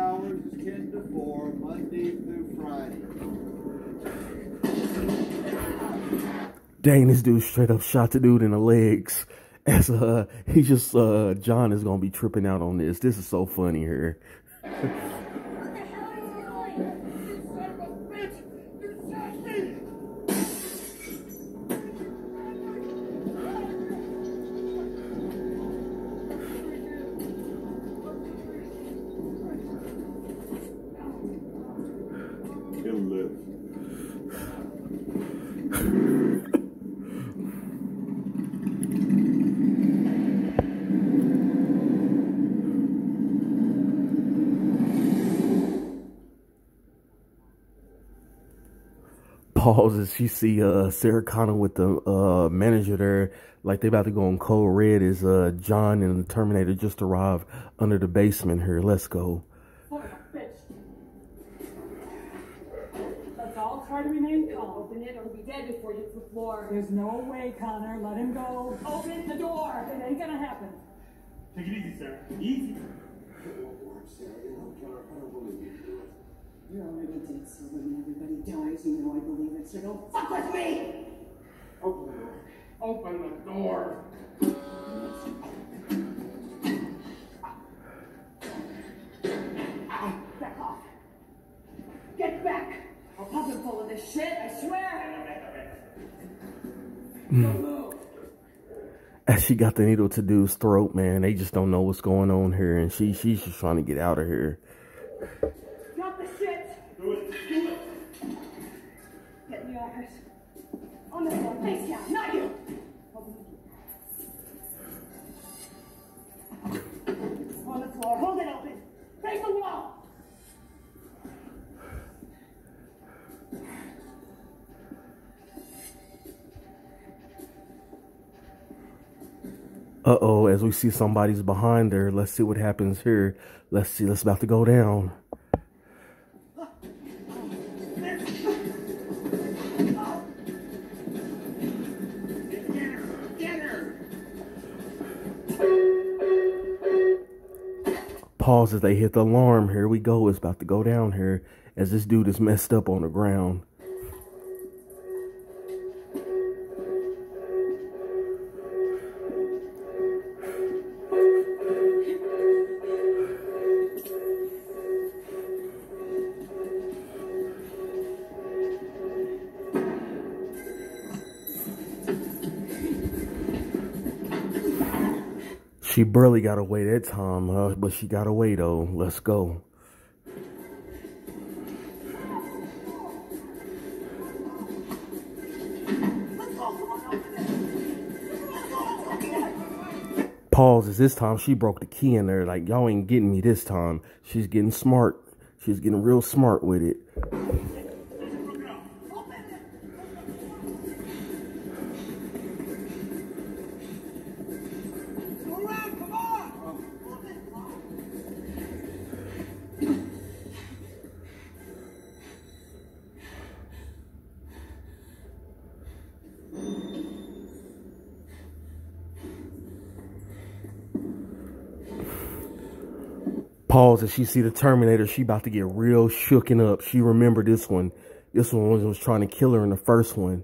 hours 10 to 4, Monday through Friday. Dang, this dude straight up shot the dude in the legs. As uh, he just uh, John is gonna be tripping out on this. This is so funny here. pauses. You see uh Sarah Connor with the uh manager there, like they about to go on cold red as uh John and the Terminator just arrived under the basement here. Let's go. Son of. Let's all try to remain calm. Open it or we'll be dead before you hit the floor. There's no way, Connor. Let him go. Open the door. It ain't gonna happen. Take it easy, sir. Easy. You're already dead, so when everybody dies, you know I believe it, so don't fuck with me! Open the door. Open the door. Back off! Get back! I'll pump him full of this shit, I swear! Don't move! As she got the needle to dude's throat, man, they just don't know what's going on here, and she she's just trying to get out of here. Get in the office. On the floor, face down, not you! Open the door. On the floor, hold it open! Face the wall! Uh oh, as we see somebody's behind her, let's see what happens here. Let's see, let's about to go down. Pause as they hit the alarm. Here we go. It's about to go down here as this dude is messed up on the ground. She barely got away that time, uh, but she got away though. Let's go. Pauses. This time she broke the key in there. Like y'all ain't getting me this time. She's getting smart. She's getting real smart with it. Pause as she see the Terminator. She about to get real shooken up. She remember this one. This one was, was trying to kill her in the first one.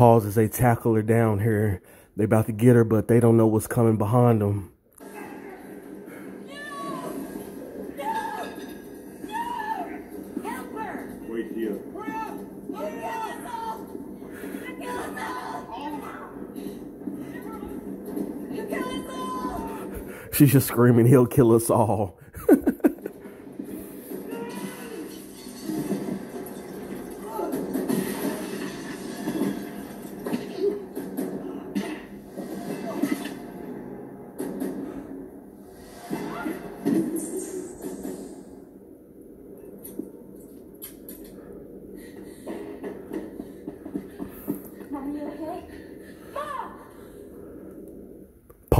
Pause as they tackle her down here. They about to get her, but they don't know what's coming behind them. She's just screaming, he'll kill us all.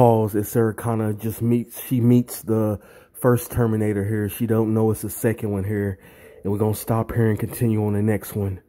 Pause as Sarah Connor just meets she meets the first Terminator here. She don't know it's the second one here. And we're gonna stop here and continue on the next one.